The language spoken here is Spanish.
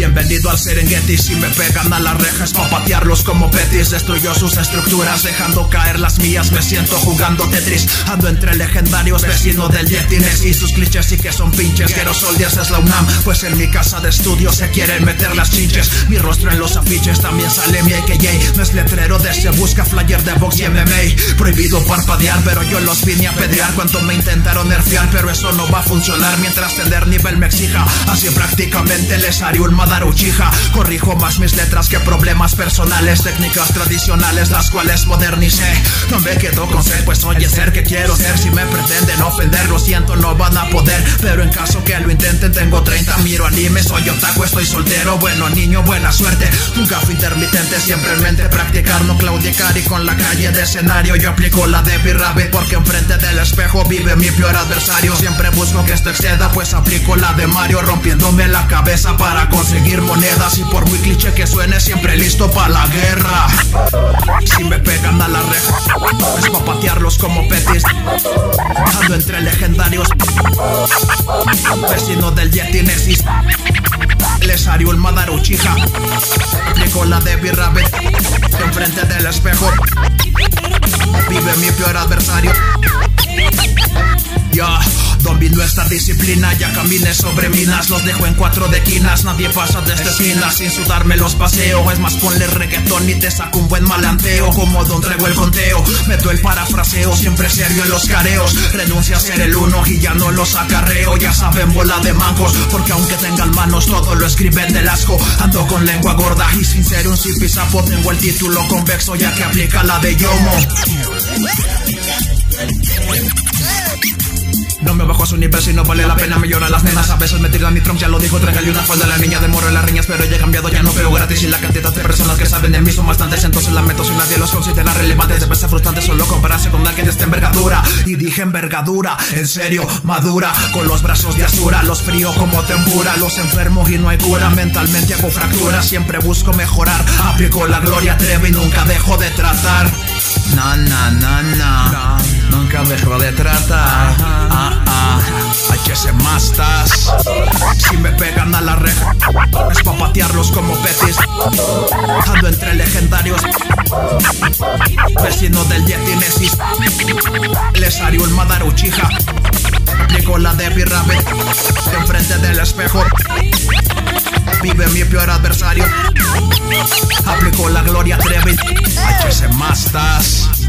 Bienvenido al Serengeti Si me pegan a las rejas pa' patearlos como petis Destruyó sus estructuras dejando caer las mías. Me siento jugando Tetris Ando entre legendarios vecino del Yetines Y sus clichés sí que son pinches. Quiero soldiers es la UNAM Pues en mi casa de estudio se quieren meter las chinches. Mi rostro en los afiches también sale mi AKJ No es letrero de se busca flyer de box y MMA Prohibido parpadear pero yo los vine a pedrear. Cuando me intentaron nerfear pero eso no va a funcionar. Mientras tener nivel me exija Así prácticamente les haré un Madaruchija Corrijo más mis letras que problemas personales Técnicas tradicionales las cuales modernicé. No me quedo con ser pues oye ser que quiero ser. Si me pretenden ofender lo siento no van a poder. Pero en caso anime soy otaku estoy soltero Bueno niño buena suerte. Un café intermitente siempre en mente Practicar no claudicar y con la calle de escenario Yo aplico la de Rabbit porque enfrente del espejo vive mi peor adversario. Siempre busco que esto exceda pues aplico la de Mario Rompiéndome la cabeza para conseguir monedas. Y por muy cliché que suene siempre listo para la guerra. Si me pegan a la reja Es pa' patearlos como petis. Ando entre legendarios. Vecino del Yeti Nesis Les haré un Madaruchija. Aplico la de Rabbit Enfrente del espejo Mi peor adversario. Ya, domino esta disciplina, ya caminé sobre minas, los dejo en cuatro dequinas, nadie pasa desde esquina. Sin sudarme los paseos, es más ponle reggaetón y te saco un buen malanteo, como don traigo el conteo, meto el parafraseo, siempre serio en los careos, renuncia a ser el uno y ya no los acarreo, ya saben bola de mancos, porque aunque tengan manos todo lo escriben del asco, ando con lengua gorda y sin ser un zipizapo tengo el título convexo ya que aplica la de Yomo. No me bajo a su nivel si no vale la pena me lloran las nenas. A veces me tiran mi tromp, ya lo dijo Tráigale una falda a la niña de morro en las riñas Pero ya he cambiado, ya no veo gratis. Y la cantidad de personas que saben de mí son bastantes Entonces lamento si nadie los considera relevantes Debe ser frustrante solo compararse con alguien de esta envergadura. Y dije envergadura, en serio, madura Con los brazos de azura, los frío como tempura Los enfermos y no hay cura, mentalmente hago fracturas Siempre busco mejorar, aplico la gloria Trevo y nunca dejo de tratar Na na na na. Nunca dejo de tratar. Ah ah. HS Mastas. Si me pegan a la reja Es pa' patearlos como petis. Ando entre legendarios. Vecino del Yeti Nesis Les haré un Madaruchija. Aplico la de Rabbit Enfrente del espejo. Vive mi peor adversario. Aplico la Gloria Trevi HS Mastas